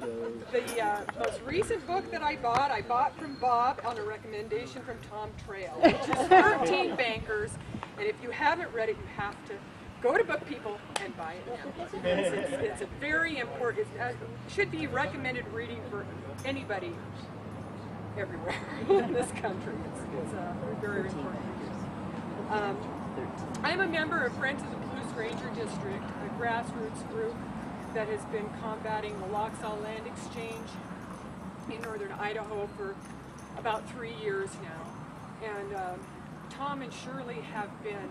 the uh, most recent book that I bought, I bought from Bob on a recommendation from Tom Trail, which is 13 Bankers. And if you haven't read it, you have to go to Book People and buy it now. It's, it's, it's a very important, it uh, should be recommended reading for anybody everywhere in this country. It's, it's uh, very important. Um, I'm a member of Friends of the Palouse Ranger District, a grassroots group that has been combating the Lochsa Land Exchange in northern Idaho for about three years now. And um, Tom and Shirley have been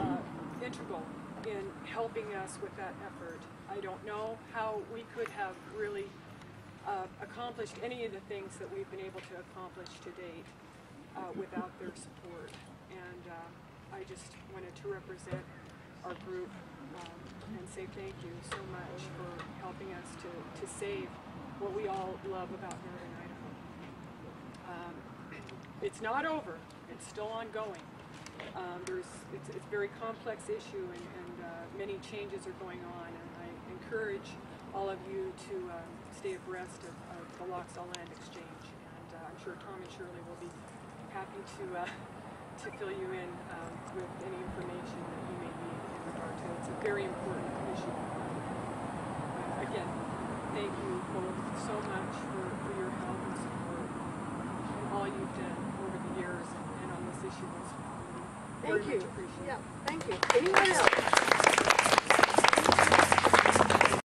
uh, integral in helping us with that effort. I don't know how we could have really uh, accomplished any of the things that we've been able to accomplish to date uh, without their support. And uh, I just wanted to represent our group and say thank you so much for helping us to, to save what we all love about Northern Idaho. Um, it's not over. It's still ongoing. Um, there's, it's, it's a very complex issue and, and uh, many changes are going on and I encourage all of you to um, stay abreast of, of the Lochsa Land Exchange and uh, I'm sure Tom and Shirley will be happy to, uh, to fill you in um, with any information that you may need in regard to it. It's a very important issue. Uh, again, thank you both so much for, for your help and support and all you've done over the years and, and on this issue. Very Thank you. much appreciated. Yeah, thank you. Anyone else?